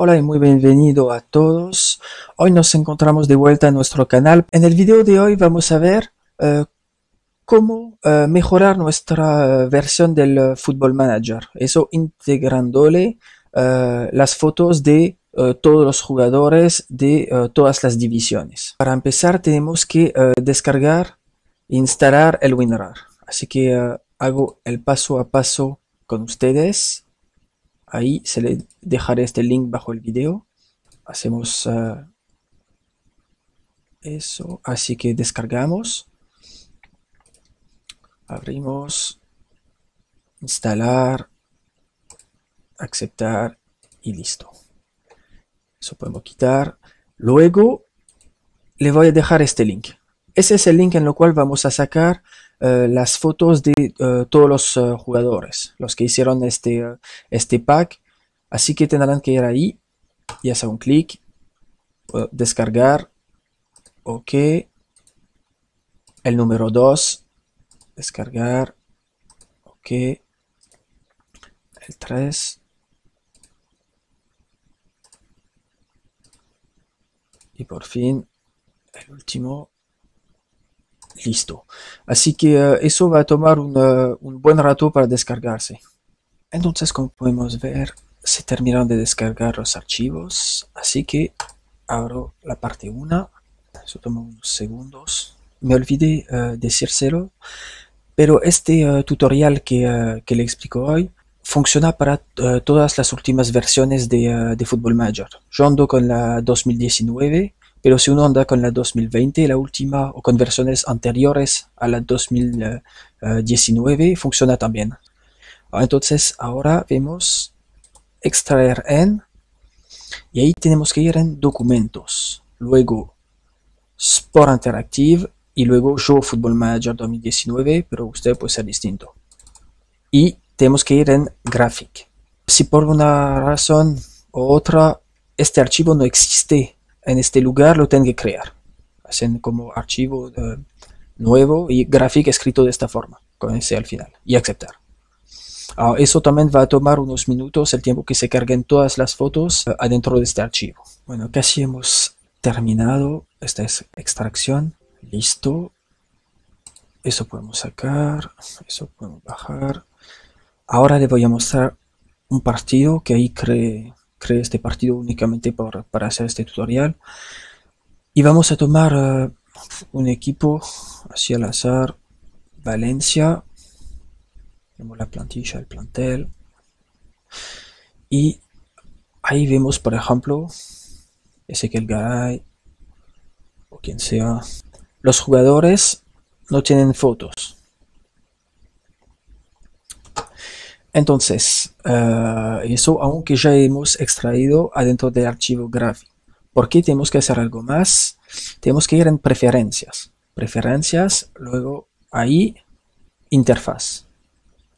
Hola y muy bienvenido a todos. Hoy nos encontramos de vuelta en nuestro canal. En el video de hoy vamos a ver eh, cómo eh, mejorar nuestra eh, versión del Football Manager. Eso integrándole las fotos de todos los jugadores de todas las divisiones. Para empezar tenemos que descargar e instalar el WinRAR. Así que hago el paso a paso con ustedes. Ahí se le dejaré este link bajo el video. Hacemos uh, eso. Así que descargamos. Abrimos. Instalar. Aceptar. Y listo. Eso podemos quitar. Luego le voy a dejar este link. Ese es el link en el cual vamos a sacar eh, las fotos de eh, todos los eh, jugadores, los que hicieron este, este pack. Así que tendrán que ir ahí y hacer un clic, descargar, ok, el número 2, descargar, ok, el 3, y por fin el último listo. Así que eh, eso va a tomar eh, un buen rato para descargarse. Entonces, como podemos ver, se terminaron de descargar los archivos. Así que abro la parte 1. Eso toma unos segundos. Me olvidé uh, decírselo. Pero este tutorial que, que, le explico hoy funciona para todas las últimas versiones de, de Football Manager. Yo ando con la 2019 pero si uno anda con la 2020, la última, o con versiones anteriores a la 2019, funciona también. Ah, entonces ahora vemos extraer en, y ahí tenemos que ir en documentos, luego Sport Interactive, y luego Show Football Manager 2019, pero usted puede ser distinto. Y tenemos que ir en Graphic. Si por una razón u otra este archivo no existe en este lugar lo tengo que crear. Hacen como archivo eh, nuevo y gráfico escrito de esta forma, con ese al final, y aceptar. Ah, eso también va a tomar unos minutos, el tiempo que se carguen todas las fotos eh, adentro de este archivo. Bueno, casi hemos terminado esta es extracción. Listo. Eso podemos sacar, eso podemos bajar. Ahora le voy a mostrar un partido que ahí cree creé este partido únicamente para hacer este tutorial. Y vamos a tomar eh, un equipo así al azar, Valencia. Vemos la plantilla, el plantel. Y ahí vemos, por ejemplo, Ezequiel Garay o quien sea. Los jugadores no tienen fotos. Entonces, uh, eso aunque ya hemos extraído adentro del archivo gráfico. ¿Por qué tenemos que hacer algo más? Tenemos que ir en preferencias. Preferencias, luego ahí, interfaz.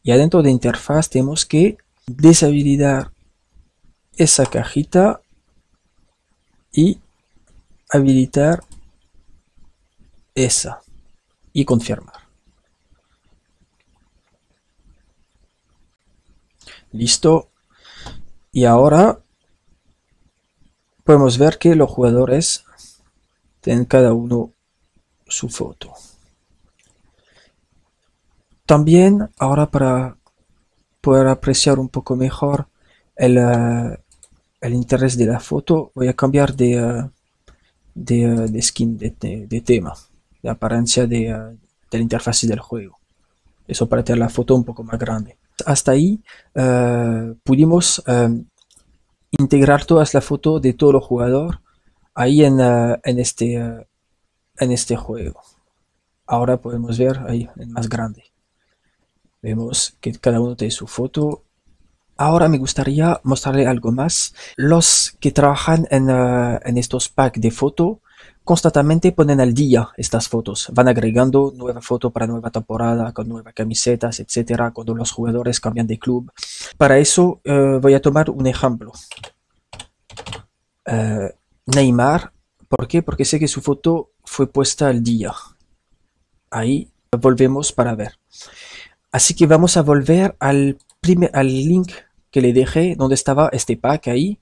Y adentro de interfaz tenemos que deshabilitar esa cajita y habilitar esa y confirmar. Listo. Y ahora podemos ver que los jugadores tienen cada uno su foto. También ahora para poder apreciar un poco mejor el, eh, el interés de la foto voy a cambiar de, eh, de, eh, de, skin, de, tema, de apariencia de, de la interfaz del juego. Eso para tener la foto un poco más grande hasta ahí eh, pudimos eh, integrar todas las fotos de todo los jugadores ahí en, eh, en, este, en este juego. Ahora podemos ver ahí en más grande. Vemos que cada uno tiene su foto. Ahora me gustaría mostrarle algo más. Los que trabajan en, en estos packs de foto constantemente ponen al día estas fotos, van agregando nueva foto para nueva temporada, con nuevas camisetas, etcétera, cuando los jugadores cambian de club. Para eso eh, voy a tomar un ejemplo. Eh, Neymar, ¿por qué? Porque sé que su foto fue puesta al día. Ahí volvemos para ver. Así que vamos a volver al, primer, al link que le dejé, donde estaba este pack ahí.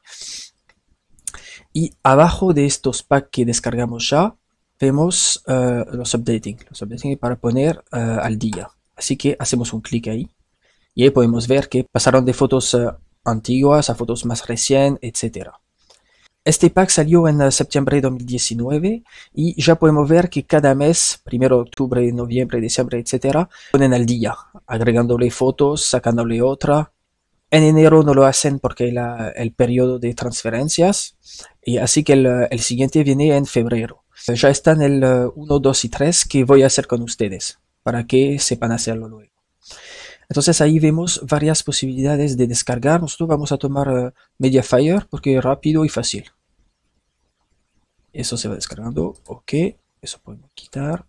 Y abajo de estos packs que descargamos ya, vemos eh, los updating, los updating para poner eh, al día. Así que hacemos un clic ahí y ahí podemos ver que pasaron de fotos eh, antiguas a fotos más recién, etc. Este pack salió en septiembre de 2019 y ya podemos ver que cada mes, primero octubre, noviembre, diciembre, etc., ponen al día, agregándole fotos, sacándole otra. En enero no lo hacen porque la, el periodo de transferencias, y así que el, siguiente viene en febrero. Ya están el 1, 2 y 3 que voy a hacer con ustedes, para que sepan hacerlo luego. Entonces ahí vemos varias posibilidades de descargar. Nosotros vamos a tomar uh, Mediafire porque es rápido y fácil. Eso se va descargando. Ok. Eso podemos quitar.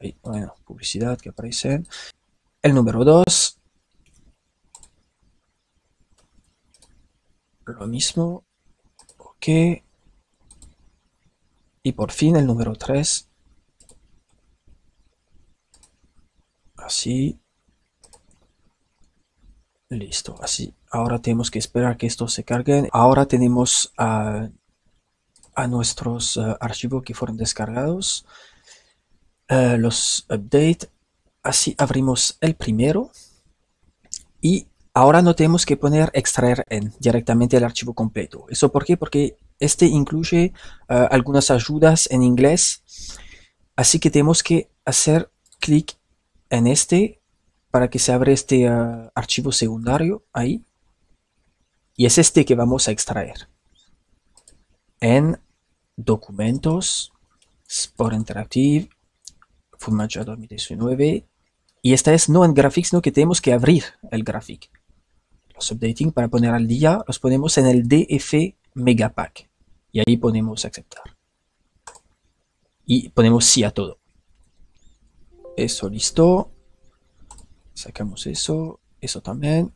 Ahí, bueno, publicidad que aparece. El número 2. Lo mismo. Ok. Y por fin el número 3. Así. Listo, así. Ahora tenemos que esperar que esto se cargue. Ahora tenemos a, nuestros eh, archivos que fueron descargados. Eh, los update. Así abrimos el primero. Y ahora no tenemos que poner extraer en directamente el archivo completo. ¿Eso por qué? Porque este incluye eh, algunas ayudas en inglés. Así que tenemos que hacer clic en este para que se abra este ah, archivo secundario ahí. Y es este que vamos a extraer. En documentos, Sport Interactive, Fullmatch 2019. Y esta es no en graphics, sino que tenemos que abrir el graphic. Updating para poner al día los ponemos en el DF Megapack. Y ahí ponemos aceptar. Y ponemos sí a todo. Eso listo. Sacamos eso, eso también.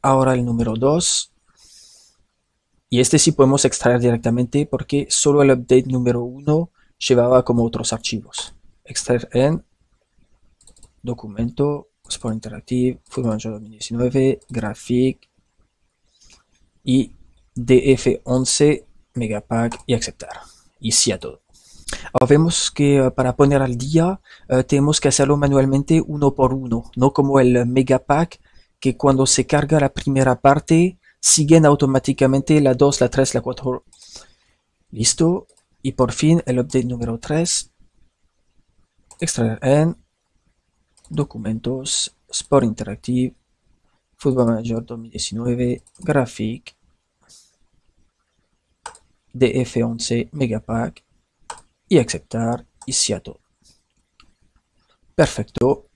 Ahora el número 2. Y este sí podemos extraer directamente porque solo el update número 1 llevaba como otros archivos. Extraer en documento, Sport Interactive, Football 2019, Graphic y DF11 Megapack y aceptar. Y sí a todo. Ahora vemos que eh, para poner al día eh, tenemos que hacerlo manualmente uno por uno, no como el Megapack que cuando se carga la primera parte siguen automáticamente la 2, la 3, la 4. Listo. Y por fin el update número 3. Extraer en documentos, Sport Interactive, Football Manager 2019, Graphic, DF11 Megapack y aceptar y todo. Perfecto.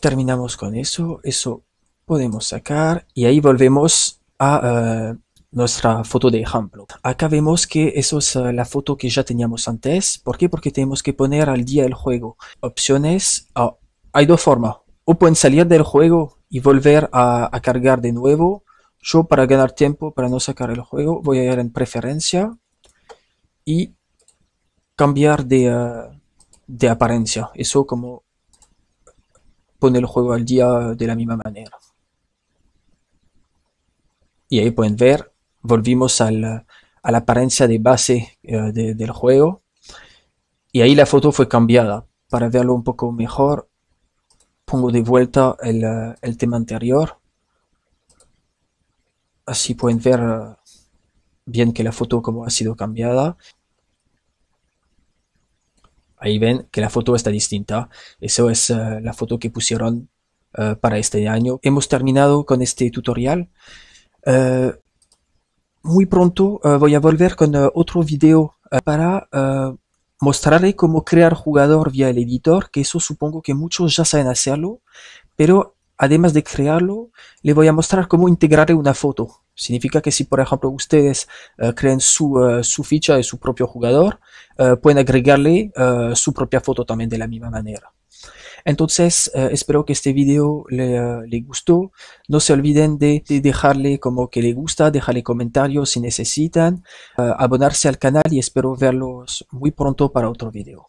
Terminamos con eso. Eso podemos sacar y ahí volvemos a eh, nuestra foto de ejemplo. Acá vemos que eso es eh, la foto que ya teníamos antes. ¿Por qué? Porque tenemos que poner al día el juego. Opciones. Ah, hay dos formas. O pueden salir del juego y volver a, cargar de nuevo. Yo para ganar tiempo, para no sacar el juego, voy a ir en preferencia y cambiar de, de apariencia. Eso como pone el juego al día de la misma manera. Y ahí pueden ver, volvimos al, a la apariencia de base eh, del juego. Y ahí la foto fue cambiada. Para verlo un poco mejor, pongo de vuelta el, el tema anterior. Así pueden ver eh, bien que la foto como ha sido cambiada. Ahí ven que la foto está distinta. Eso es eh, la foto que pusieron eh, para este año. Hemos terminado con este tutorial. Eh, muy pronto voy a volver con otro video para mostrarle cómo crear jugador vía el editor, que eso supongo que muchos ya saben hacerlo, pero además de crearlo, le voy a mostrar cómo integrar una foto. Significa que si, por ejemplo, ustedes creen su, su, ficha de su propio jugador, pueden agregarle su propia foto también de la misma manera. Entonces, espero que este video le, le, gustó. No se olviden de, de, dejarle como que le gusta, dejarle comentarios si necesitan, abonarse al canal y espero verlos muy pronto para otro video.